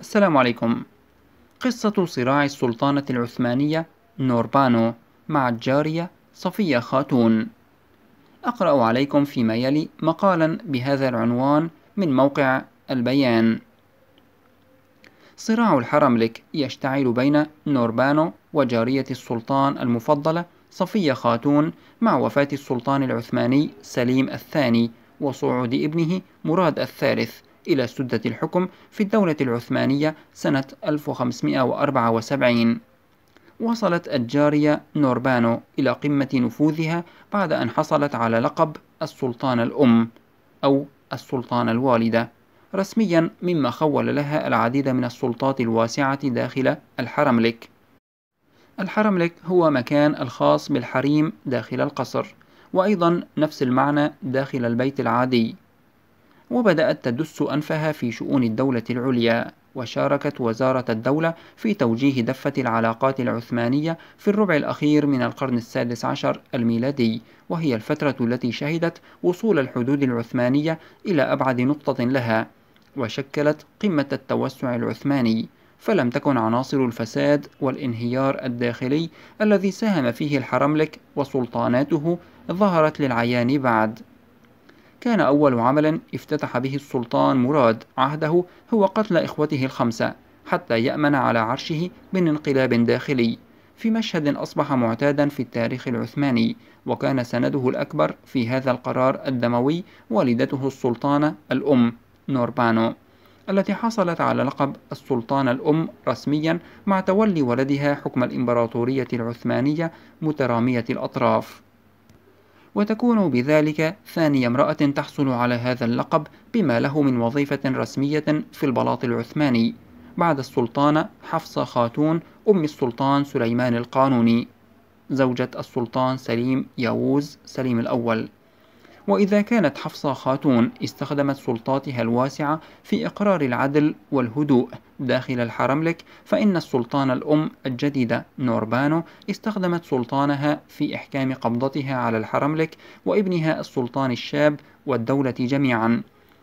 السلام عليكم. قصة صراع السلطانة العثمانية نوربانو مع الجارية صفية خاتون. أقرأ عليكم فيما يلي مقالا بهذا العنوان من موقع البيان. صراع الحرملك يشتعل بين نوربانو وجارية السلطان المفضلة صفية خاتون مع وفاة السلطان العثماني سليم الثاني وصعود ابنه مراد الثالث إلى سدة الحكم في الدولة العثمانية سنة 1574 وصلت الجارية نوربانو إلى قمة نفوذها بعد أن حصلت على لقب السلطان الأم أو السلطان الوالدة رسميا مما خول لها العديد من السلطات الواسعة داخل الحرملك. الحرملك هو مكان الخاص بالحريم داخل القصر وأيضا نفس المعنى داخل البيت العادي. وبدأت تدس أنفها في شؤون الدولة العليا وشاركت وزارة الدولة في توجيه دفة العلاقات العثمانية في الربع الأخير من القرن السادس عشر الميلادي وهي الفترة التي شهدت وصول الحدود العثمانية إلى أبعد نقطة لها وشكلت قمة التوسع العثماني. فلم تكن عناصر الفساد والانهيار الداخلي الذي ساهم فيه الحرملك وسلطاناته ظهرت للعيان بعد. كان أول عمل افتتح به السلطان مراد عهده هو قتل إخوته الخمسة حتى يأمن على عرشه من انقلاب داخلي. في مشهد أصبح معتادا في التاريخ العثماني وكان سنده الأكبر في هذا القرار الدموي والدته السلطانة الأم نوربانو التي حصلت على لقب السلطانة الأم رسميا مع تولي ولدها حكم الإمبراطورية العثمانية مترامية الأطراف. وتكون بذلك ثاني امرأة تحصل على هذا اللقب بما له من وظيفة رسمية في البلاط العثماني بعد السلطانة حفصة خاتون أم السلطان سليمان القانوني. زوجة السلطان سليم ياووز سليم الأول. وإذا كانت حفصة خاتون استخدمت سلطاتها الواسعة في إقرار العدل والهدوء داخل الحرملك فإن السلطان الأم الجديدة نوربانو استخدمت سلطانها في إحكام قبضتها على الحرملك وإبنها السلطان الشاب والدولة جميعا.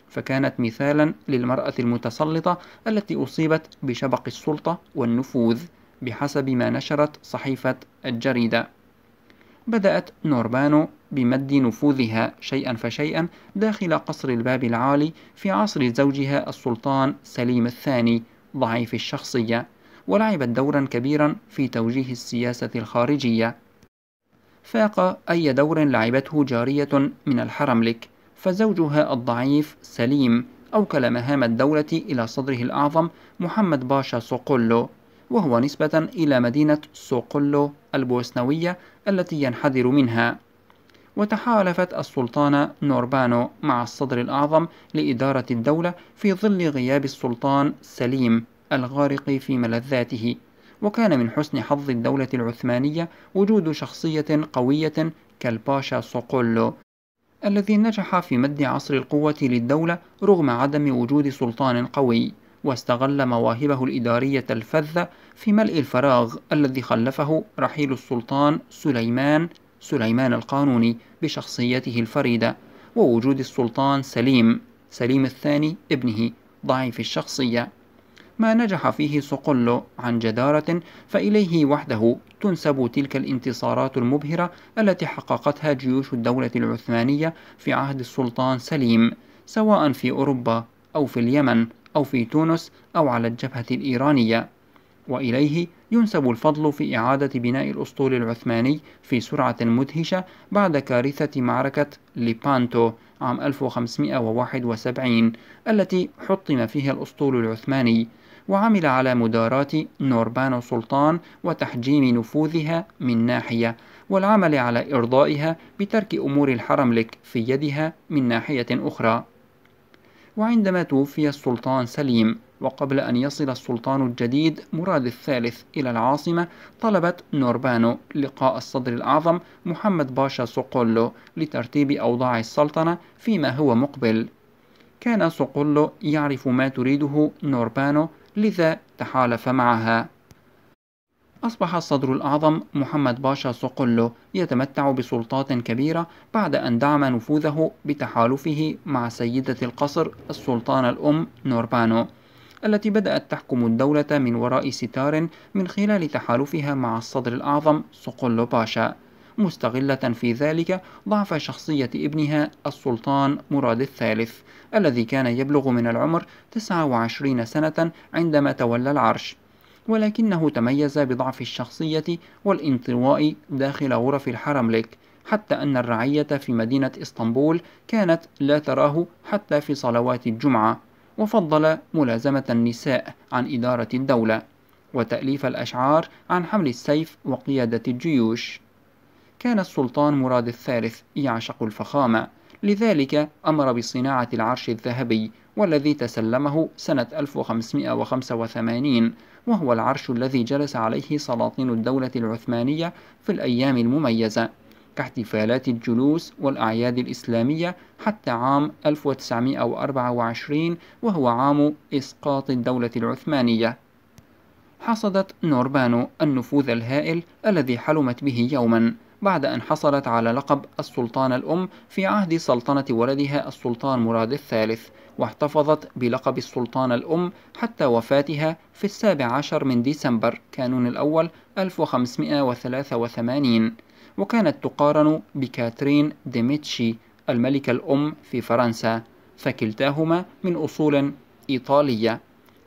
فكانت مثالا للمرأة المتسلطة التي أصيبت بشبق السلطة والنفوذ بحسب ما نشرت صحيفة الجريدة. بدأت نوربانو بمد نفوذها شيئا فشيئا داخل قصر الباب العالي في عصر زوجها السلطان سليم الثاني ضعيف الشخصية ولعبت دورا كبيرا في توجيه السياسة الخارجية. فاق أي دور لعبته جارية من الحرملك فزوجها الضعيف سليم أوكل مهام الدولة إلى صدره الأعظم محمد باشا صقلو وهو نسبة إلى مدينة صقلو البوسنوية التي ينحدر منها. وتحالفت السلطانة نوربانو مع الصدر الأعظم لإدارة الدولة في ظل غياب السلطان سليم الغارق في ملذاته وكان من حسن حظ الدولة العثمانية وجود شخصية قوية كالباشا صقولو الذي نجح في مد عصر القوة للدولة رغم عدم وجود سلطان قوي. واستغل مواهبه الإدارية الفذة في ملء الفراغ الذي خلفه رحيل السلطان سليمان سليمان القانوني بشخصيته الفريدة ووجود السلطان سليم سليم الثاني ابنه ضعيف الشخصية. ما نجح فيه صقلو عن جدارة فإليه وحده تنسب تلك الانتصارات المبهرة التي حققتها جيوش الدولة العثمانية في عهد السلطان سليم سواء في أوروبا أو في اليمن. أو في تونس أو على الجبهة الإيرانية. وإليه ينسب الفضل في إعادة بناء الأسطول العثماني في سرعة مدهشة بعد كارثة معركة ليبانتو عام 1571 التي حطم فيها الأسطول العثماني وعمل على مداراة نوربانو سلطان وتحجيم نفوذها من ناحية والعمل على إرضائها بترك أمور الحرملك في يدها من ناحية أخرى. وعندما توفي السلطان سليم وقبل أن يصل السلطان الجديد مراد الثالث إلى العاصمة طلبت نوربانو لقاء الصدر الأعظم محمد باشا صقولو لترتيب أوضاع السلطنة فيما هو مقبل. كان صقولو يعرف ما تريده نوربانو لذا تحالف معها. أصبح الصدر الأعظم محمد باشا صقلو يتمتع بسلطات كبيرة بعد أن دعم نفوذه بتحالفه مع سيدة القصر السلطانة الأم نوربانو التي بدأت تحكم الدولة من وراء ستار من خلال تحالفها مع الصدر الأعظم صقلو باشا. مستغلة في ذلك ضعف شخصية ابنها السلطان مراد الثالث الذي كان يبلغ من العمر 29 سنة عندما تولى العرش. ولكنه تميز بضعف الشخصية والانطواء داخل غرف الحرملك حتى أن الرعية في مدينة إسطنبول كانت لا تراه حتى في صلوات الجمعة وفضل ملازمة النساء عن إدارة الدولة وتأليف الأشعار عن حمل السيف وقيادة الجيوش. كان السلطان مراد الثالث يعشق الفخامة لذلك أمر بصناعة العرش الذهبي والذي تسلمه سنة 1585 وهو العرش الذي جلس عليه سلاطين الدولة العثمانية في الأيام المميزة كاحتفالات الجلوس والأعياد الإسلامية حتى عام 1924 وهو عام إسقاط الدولة العثمانية. حصدت نوربانو النفوذ الهائل الذي حلمت به يوما. بعد أن حصلت على لقب السلطان الأم في عهد سلطنة ولدها السلطان مراد الثالث واحتفظت بلقب السلطان الأم حتى وفاتها في السابع عشر من ديسمبر كانون الأول 1583 وكانت تقارن بكاترين ديميتشي الملكة الأم في فرنسا فكلتاهما من أصول إيطالية.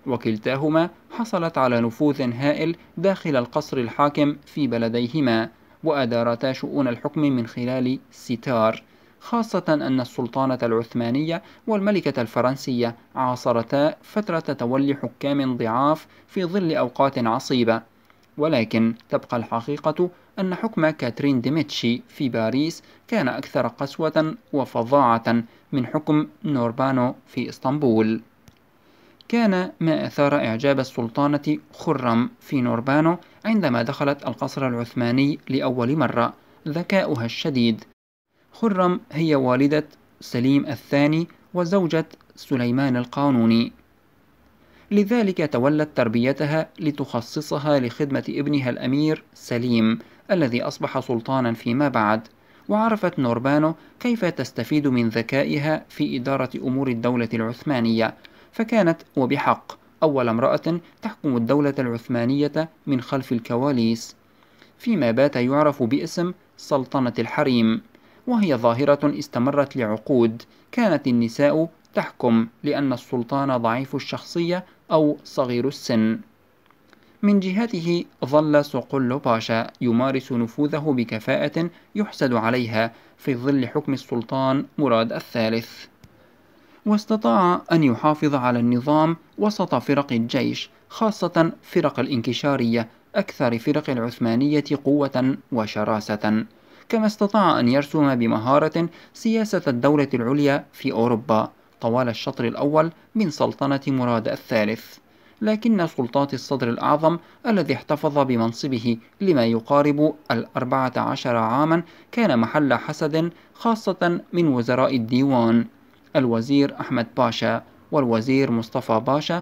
وكلتاهما حصلت على نفوذ هائل داخل القصر الحاكم في بلديهما. وأدارتا شؤون الحكم من خلال ستار خاصة أن السلطانة العثمانية والملكة الفرنسية عاصرتا فترة تولي حكام ضعاف في ظل أوقات عصيبة. ولكن تبقى الحقيقة أن حكم كاترين ديميتشي في باريس كان أكثر قسوة وفظاعة من حكم نوربانو في إسطنبول. كان ما أثار إعجاب السلطانة خرم في نوربانو عندما دخلت القصر العثماني لأول مرة ذكاؤها الشديد. خرم هي والدة سليم الثاني وزوجة سليمان القانوني. لذلك تولت تربيتها لتخصصها لخدمة ابنها الأمير سليم الذي أصبح سلطانا فيما بعد. وعرفت نوربانو كيف تستفيد من ذكائها في إدارة أمور الدولة العثمانية. فكانت وبحق أول امرأة تحكم الدولة العثمانية من خلف الكواليس فيما بات يعرف باسم سلطنة الحريم وهي ظاهرة استمرت لعقود كانت النساء تحكم لأن السلطان ضعيف الشخصية أو صغير السن. من جهته ظل صقل باشا يمارس نفوذه بكفاءة يحسد عليها في ظل حكم السلطان مراد الثالث. واستطاع أن يحافظ على النظام وسط فرق الجيش خاصة فرق الانكشارية أكثر فرق العثمانية قوة وشراسة. كما استطاع أن يرسم بمهارة سياسة الدولة العليا في أوروبا طوال الشطر الأول من سلطنة مراد الثالث. لكن سلطات الصدر الأعظم الذي احتفظ بمنصبه لما يقارب الأربعة عشر عاما كان محل حسد خاصة من وزراء الديوان. الوزير أحمد باشا والوزير مصطفى باشا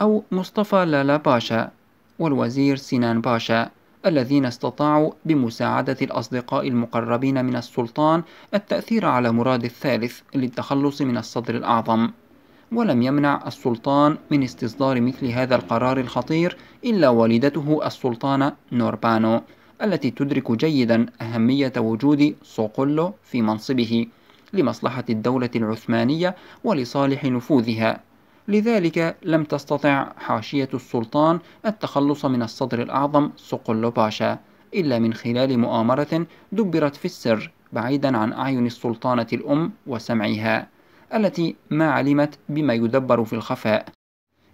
أو مصطفى لالا باشا والوزير سنان باشا الذين استطاعوا بمساعدة الأصدقاء المقربين من السلطان التأثير على مراد الثالث للتخلص من الصدر الأعظم. ولم يمنع السلطان من استصدار مثل هذا القرار الخطير إلا والدته السلطانة نوربانو التي تدرك جيدا أهمية وجود صقلو في منصبه. لمصلحة الدولة العثمانية ولصالح نفوذها. لذلك لم تستطع حاشية السلطان التخلص من الصدر الأعظم صقل باشا إلا من خلال مؤامرة دبرت في السر بعيدا عن أعين السلطانة الأم وسمعها التي ما علمت بما يدبر في الخفاء.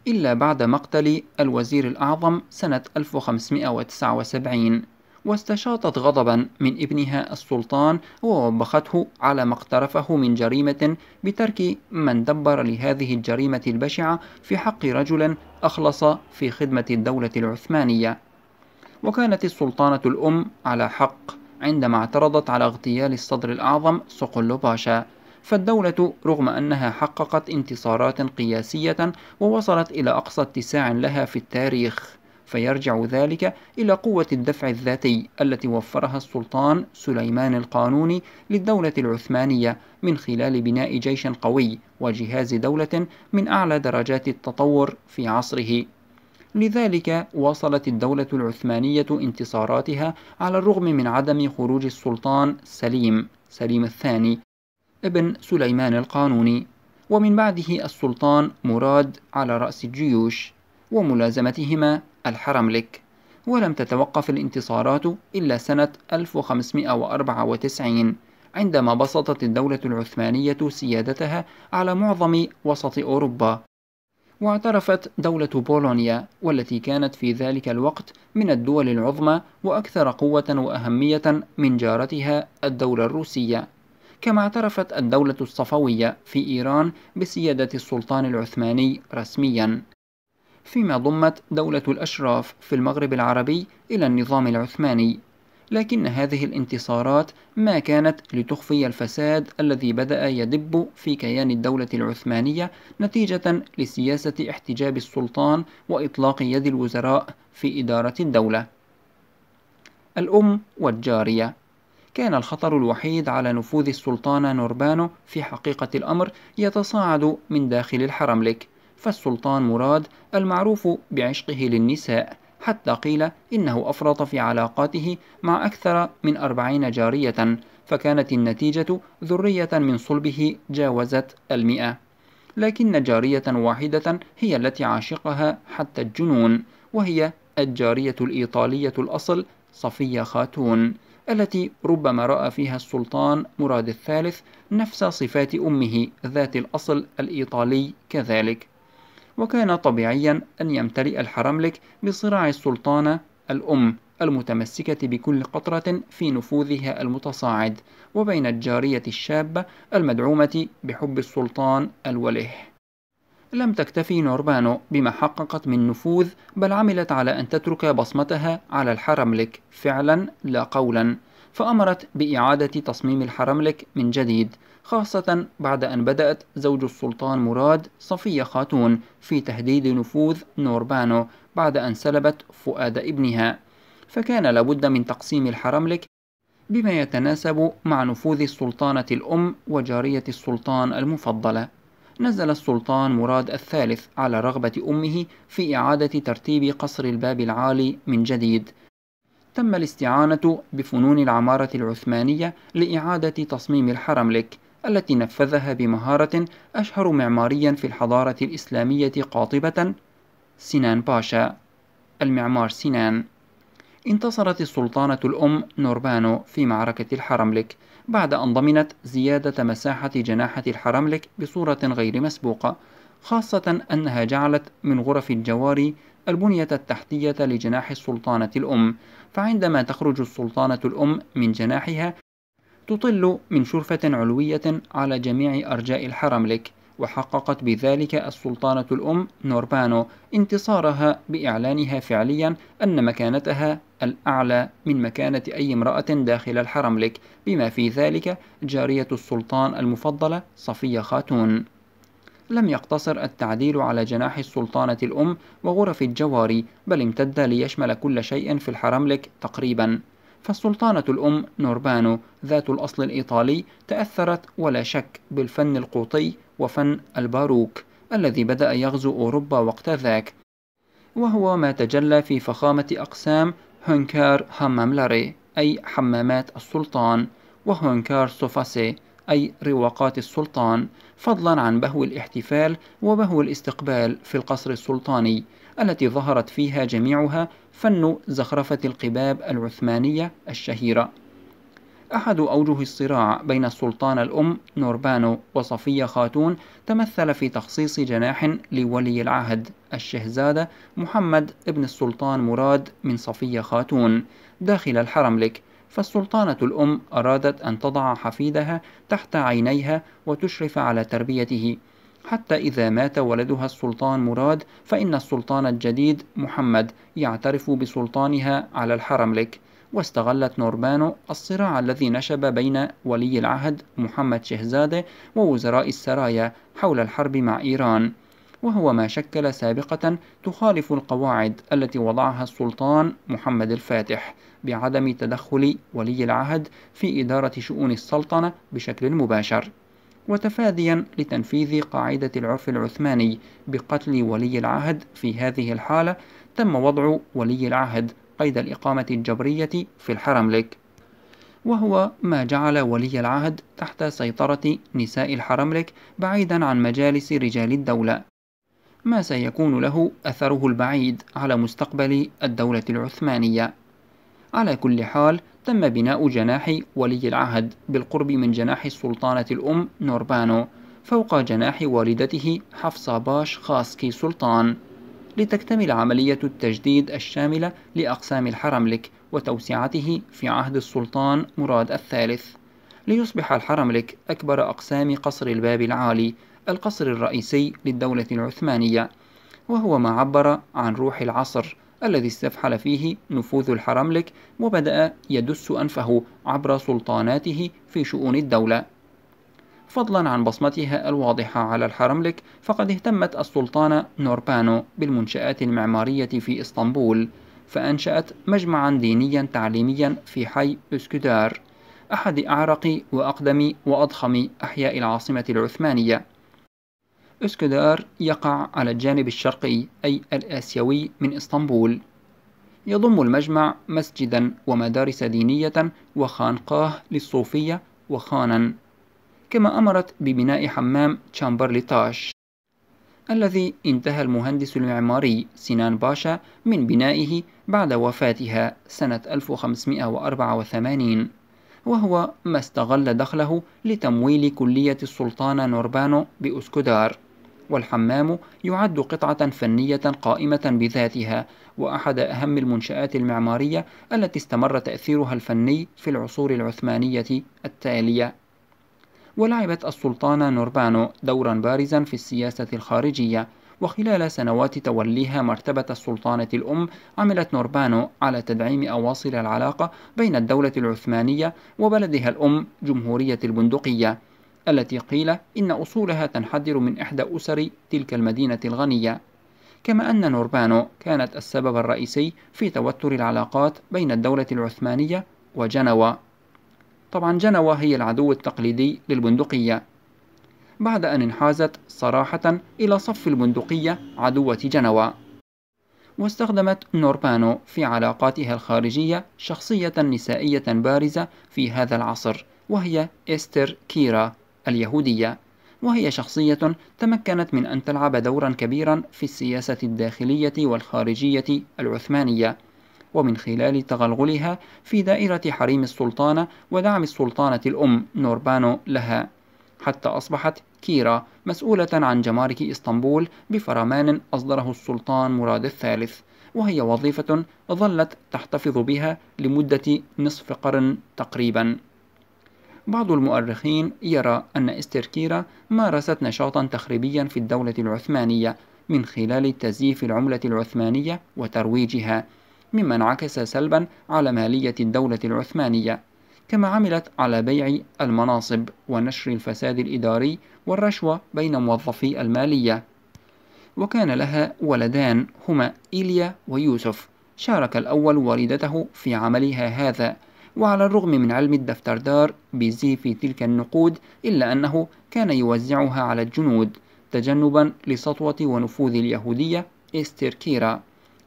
إلا بعد مقتل الوزير الأعظم سنة 1579 واستشاطت غضبا من ابنها السلطان ووبخته على ما اقترفه من جريمة بترك من دبر لهذه الجريمة البشعة في حق رجل أخلص في خدمة الدولة العثمانية. وكانت السلطانة الأم على حق عندما اعترضت على اغتيال الصدر الأعظم صقل باشا. فالدولة رغم أنها حققت انتصارات قياسية ووصلت إلى أقصى اتساع لها في التاريخ. فيرجع ذلك إلى قوة الدفع الذاتي التي وفرها السلطان سليمان القانوني للدولة العثمانية من خلال بناء جيش قوي وجهاز دولة من أعلى درجات التطور في عصره. لذلك واصلت الدولة العثمانية انتصاراتها على الرغم من عدم خروج السلطان سليم سليم الثاني ابن سليمان القانوني. ومن بعده السلطان مراد على رأس الجيوش وملازمتهما الحرملك ولم تتوقف الانتصارات إلا سنة 1594 عندما بسطت الدولة العثمانية سيادتها على معظم وسط أوروبا. واعترفت دولة بولونيا والتي كانت في ذلك الوقت من الدول العظمى وأكثر قوة وأهمية من جارتها الدولة الروسية. كما اعترفت الدولة الصفوية في إيران بسيادة السلطان العثماني رسميا. فيما ضمت دولة الأشراف في المغرب العربي إلى النظام العثماني. لكن هذه الانتصارات ما كانت لتخفي الفساد الذي بدأ يدب في كيان الدولة العثمانية نتيجة لسياسة احتجاب السلطان وإطلاق يد الوزراء في إدارة الدولة. الأم والجارية. كان الخطر الوحيد على نفوذ السلطان نوربانو في حقيقة الأمر يتصاعد من داخل الحرملك، فالسلطان مراد المعروف بعشقه للنساء حتى قيل إنه أفرط في علاقاته مع أكثر من أربعين جارية فكانت النتيجة ذرية من صلبه جاوزت المئة. لكن جارية واحدة هي التي عاشقها حتى الجنون وهي الجارية الإيطالية الأصل صفية خاتون التي ربما رأى فيها السلطان مراد الثالث نفس صفات أمه ذات الأصل الإيطالي كذلك. وكان طبيعيا أن يمتلئ الحرملك بصراع السلطانة الأم المتمسكة بكل قطرة في نفوذها المتصاعد وبين الجارية الشابة المدعومة بحب السلطان الوله. لم تكتفي نوربانو بما حققت من نفوذ بل عملت على أن تترك بصمتها على الحرملك فعلا لا قولا. فأمرت بإعادة تصميم الحرملك من جديد. خاصة بعد أن بدأت زوج السلطان مراد صفية خاتون في تهديد نفوذ نوربانو بعد أن سلبت فؤاد ابنها. فكان لابد من تقسيم الحرملك بما يتناسب مع نفوذ السلطانة الأم وجارية السلطان المفضلة. نزل السلطان مراد الثالث على رغبة أمه في إعادة ترتيب قصر الباب العالي من جديد. تم الاستعانة بفنون العمارة العثمانية لإعادة تصميم الحرملك التي نفذها بمهارة أشهر معماريا في الحضارة الإسلامية قاطبة سنان باشا. المعمار سنان. انتصرت السلطانة الأم نوربانو في معركة الحرملك بعد أن ضمنت زيادة مساحة جناحة الحرملك بصورة غير مسبوقة خاصة أنها جعلت من غرف الجواري البنية التحتية لجناح السلطانة الأم. فعندما تخرج السلطانة الأم من جناحها تطل من شرفة علوية على جميع أرجاء الحرملك وحققت بذلك السلطانة الأم نوربانو انتصارها بإعلانها فعليا أن مكانتها الأعلى من مكانة أي امرأة داخل الحرملك بما في ذلك جارية السلطان المفضلة صفية خاتون. لم يقتصر التعديل على جناح السلطانة الأم وغرف الجواري بل امتد ليشمل كل شيء في الحرملك تقريبا. فالسلطانة الأم نوربانو ذات الأصل الإيطالي تأثرت ولا شك بالفن القوطي وفن الباروك الذي بدأ يغزو أوروبا وقت ذاك وهو ما تجلى في فخامة أقسام هونكار هاماملاري أي حمامات السلطان وهونكار سوفاسي أي رواقات السلطان فضلا عن بهو الاحتفال وبهو الاستقبال في القصر السلطاني. التي ظهرت فيها جميعها فن زخرفة القباب العثمانية الشهيرة. أحد أوجه الصراع بين السلطان الأم نوربانو وصفية خاتون تمثل في تخصيص جناح لولي العهد الشهزادة محمد ابن السلطان مراد من صفية خاتون داخل الحرملك فالسلطانة الأم أرادت أن تضع حفيدها تحت عينيها وتشرف على تربيته. حتى إذا مات ولدها السلطان مراد فإن السلطان الجديد محمد يعترف بسلطانها على الحرملك. واستغلت نوربانو الصراع الذي نشب بين ولي العهد محمد شهزادة ووزراء السرايا حول الحرب مع إيران. وهو ما شكل سابقة تخالف القواعد التي وضعها السلطان محمد الفاتح بعدم تدخل ولي العهد في إدارة شؤون السلطنة بشكل مباشر. وتفاديا لتنفيذ قاعدة العرف العثماني بقتل ولي العهد في هذه الحالة تم وضع ولي العهد قيد الإقامة الجبرية في الحرملك. وهو ما جعل ولي العهد تحت سيطرة نساء الحرملك بعيدا عن مجالس رجال الدولة. ما سيكون له أثره البعيد على مستقبل الدولة العثمانية. على كل حال تم بناء جناح ولي العهد بالقرب من جناح السلطانة الأم نوربانو فوق جناح والدته حفصة باش خاسكي سلطان. لتكتمل عملية التجديد الشاملة لأقسام الحرملك وتوسعته في عهد السلطان مراد الثالث. ليصبح الحرملك أكبر أقسام قصر الباب العالي القصر الرئيسي للدولة العثمانية وهو ما عبر عن روح العصر الذي استفحل فيه نفوذ الحرملك وبدأ يدس أنفه عبر سلطاناته في شؤون الدولة. فضلا عن بصمتها الواضحة على الحرملك فقد اهتمت السلطانة نوربانو بالمنشآت المعمارية في إسطنبول فأنشأت مجمعا دينيا تعليميا في حي أسكدار أحد أعرق وأقدم وأضخم أحياء العاصمة العثمانية. أسكدار يقع على الجانب الشرقي أي الآسيوي من إسطنبول. يضم المجمع مسجدا ومدارس دينية وخانقاه للصوفية وخانا كما أمرت ببناء حمام تشامبرليتاش الذي انتهى المهندس المعماري سنان باشا من بنائه بعد وفاتها سنة 1584 وهو ما استغل دخله لتمويل كلية السلطان نوربانو بأسكودار والحمام يعد قطعة فنية قائمة بذاتها وأحد أهم المنشآت المعمارية التي استمر تأثيرها الفني في العصور العثمانية التالية. ولعبت السلطانة نوربانو دورا بارزا في السياسة الخارجية وخلال سنوات توليها مرتبة السلطانة الأم عملت نوربانو على تدعيم أواصر العلاقة بين الدولة العثمانية وبلدها الأم جمهورية البندقية. التي قيل إن أصولها تنحدر من إحدى أسر تلك المدينة الغنية كما أن نوربانو كانت السبب الرئيسي في توتر العلاقات بين الدولة العثمانية وجنوى طبعا جنوى هي العدو التقليدي للبندقية. بعد أن انحازت صراحة إلى صف البندقية عدوة جنوى واستخدمت نوربانو في علاقاتها الخارجية شخصية نسائية بارزة في هذا العصر وهي إستر كيرا. اليهودية وهي شخصية تمكنت من أن تلعب دورا كبيرا في السياسة الداخلية والخارجية العثمانية ومن خلال تغلغلها في دائرة حريم السلطانة ودعم السلطانة الأم نوربانو لها. حتى أصبحت كيرا مسؤولة عن جمارك إسطنبول بفرمان أصدره السلطان مراد الثالث وهي وظيفة ظلت تحتفظ بها لمدة نصف قرن تقريبا. بعض المؤرخين يرى أن إستركيرا مارست نشاطا تخريبيا في الدولة العثمانية من خلال تزييف العملة العثمانية وترويجها مما انعكس سلبا على مالية الدولة العثمانية كما عملت على بيع المناصب ونشر الفساد الإداري والرشوة بين موظفي المالية. وكان لها ولدان هما إيليا ويوسف. شارك الأول والدته في عملها هذا. وعلى الرغم من علم الدفتردار بزيف تلك النقود إلا أنه كان يوزعها على الجنود تجنبا لسطوة ونفوذ اليهودية إستركيرا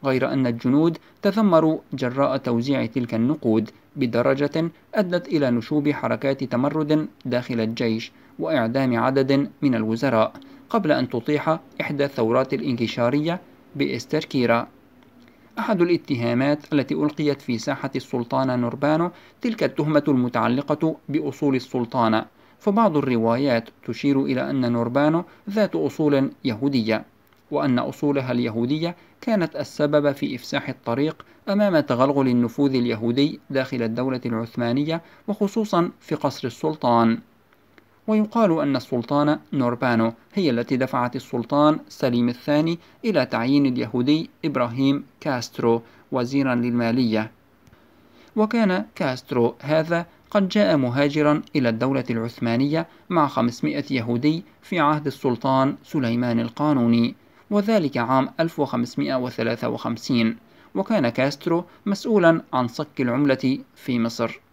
غير أن الجنود تذمروا جراء توزيع تلك النقود بدرجة أدت إلى نشوب حركات تمرد داخل الجيش وإعدام عدد من الوزراء قبل أن تطيح إحدى الثورات الإنكشارية بإستركيرا أحد الاتهامات التي ألقيت في ساحة السلطانة نوربانو تلك التهمة المتعلقة بأصول السلطانة فبعض الروايات تشير إلى أن نوربانو ذات أصول يهودية وأن أصولها اليهودية كانت السبب في إفساح الطريق أمام تغلغل النفوذ اليهودي داخل الدولة العثمانية وخصوصا في قصر السلطان. ويقال أن السلطانة نوربانو هي التي دفعت السلطان سليم الثاني إلى تعيين اليهودي إبراهيم كاسترو وزيرا للمالية. وكان كاسترو هذا قد جاء مهاجرا إلى الدولة العثمانية مع 500 يهودي في عهد السلطان سليمان القانوني وذلك عام 1553 وكان كاسترو مسؤولا عن صك العملة في مصر.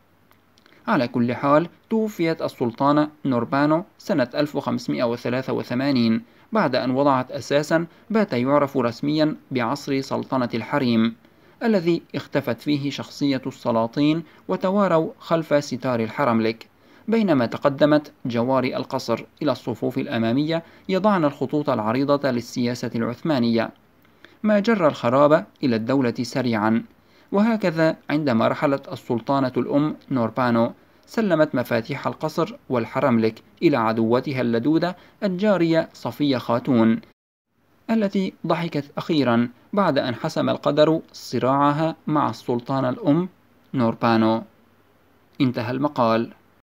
على كل حال توفيت السلطانة نوربانو سنة 1583 بعد أن وضعت أساسا بات يعرف رسميا بعصر سلطنة الحريم الذي اختفت فيه شخصية السلاطين وتواروا خلف ستار الحرملك بينما تقدمت جواري القصر إلى الصفوف الأمامية يضعن الخطوط العريضة للسياسة العثمانية. ما جر الخراب إلى الدولة سريعا وهكذا عندما رحلت السلطانة الأم نوربانو سلمت مفاتيح القصر والحرملك إلى عدوتها اللدودة الجارية صفية خاتون التي ضحكت أخيرا بعد أن حسم القدر صراعها مع السلطانة الأم نوربانو. انتهى المقال.